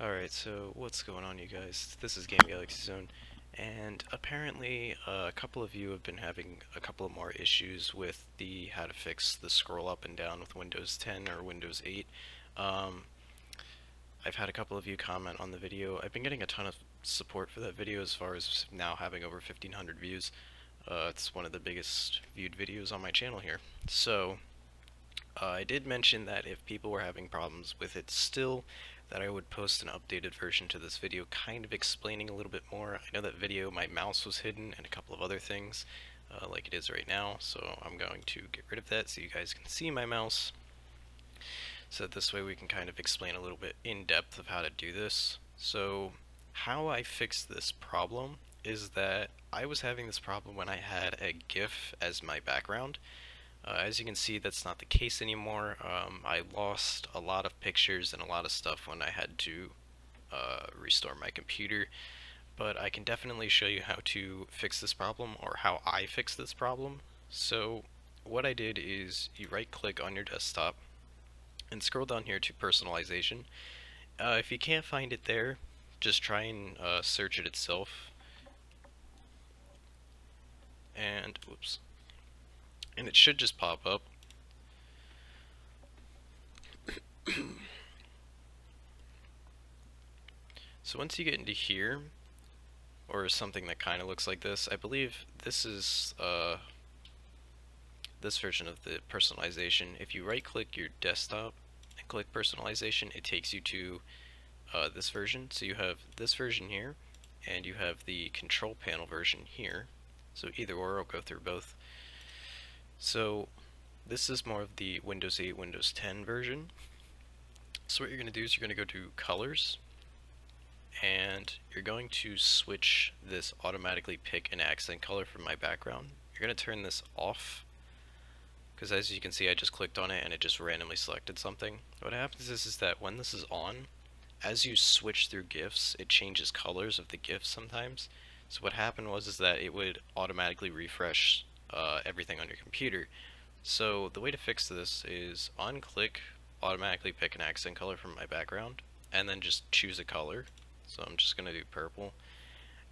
Alright, so what's going on you guys? This is Game Galaxy Zone, and apparently uh, a couple of you have been having a couple of more issues with the how to fix the scroll up and down with Windows 10 or Windows 8. Um, I've had a couple of you comment on the video. I've been getting a ton of support for that video as far as now having over 1500 views. Uh, it's one of the biggest viewed videos on my channel here. So, uh, I did mention that if people were having problems with it still, that I would post an updated version to this video kind of explaining a little bit more. I know that video my mouse was hidden and a couple of other things uh, like it is right now so I'm going to get rid of that so you guys can see my mouse so this way we can kind of explain a little bit in depth of how to do this. So how I fixed this problem is that I was having this problem when I had a GIF as my background uh, as you can see, that's not the case anymore. Um, I lost a lot of pictures and a lot of stuff when I had to uh, restore my computer, but I can definitely show you how to fix this problem or how I fix this problem. So what I did is you right click on your desktop and scroll down here to personalization. Uh, if you can't find it there, just try and uh, search it itself. And, whoops and it should just pop up. so once you get into here, or something that kind of looks like this, I believe this is uh, this version of the personalization. If you right click your desktop and click personalization, it takes you to uh, this version. So you have this version here, and you have the control panel version here. So either or, I'll go through both. So this is more of the Windows 8, Windows 10 version. So what you're going to do is you're going to go to Colors, and you're going to switch this automatically pick an accent color from my background. You're going to turn this off, because as you can see I just clicked on it and it just randomly selected something. What happens is, is that when this is on, as you switch through GIFs, it changes colors of the GIF sometimes. So what happened was is that it would automatically refresh uh, everything on your computer. So the way to fix this is on click, automatically pick an accent color from my background, and then just choose a color. So I'm just going to do purple.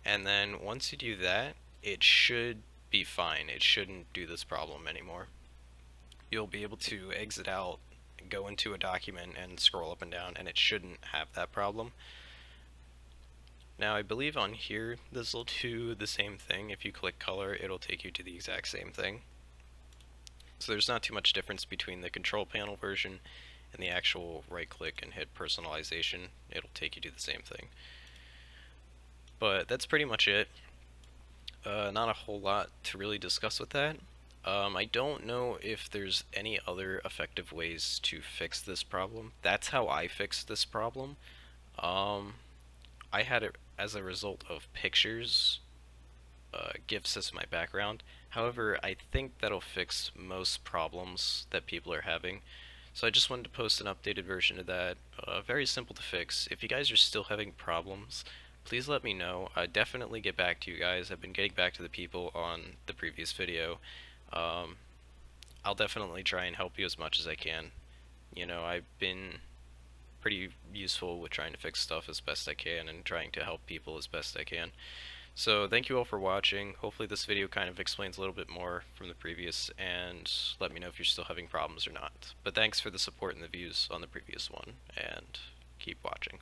And then once you do that, it should be fine. It shouldn't do this problem anymore. You'll be able to exit out, go into a document, and scroll up and down, and it shouldn't have that problem. Now I believe on here this will do the same thing. If you click color, it'll take you to the exact same thing. So there's not too much difference between the control panel version and the actual right click and hit personalization. It'll take you to the same thing. But that's pretty much it. Uh, not a whole lot to really discuss with that. Um, I don't know if there's any other effective ways to fix this problem. That's how I fixed this problem. Um, I had it as a result of pictures, uh, GIFs as my background. However, I think that'll fix most problems that people are having. So I just wanted to post an updated version of that. Uh, very simple to fix. If you guys are still having problems, please let me know. I definitely get back to you guys. I've been getting back to the people on the previous video. Um, I'll definitely try and help you as much as I can. You know, I've been pretty useful with trying to fix stuff as best I can and trying to help people as best I can. So thank you all for watching. Hopefully this video kind of explains a little bit more from the previous and let me know if you're still having problems or not. But thanks for the support and the views on the previous one and keep watching.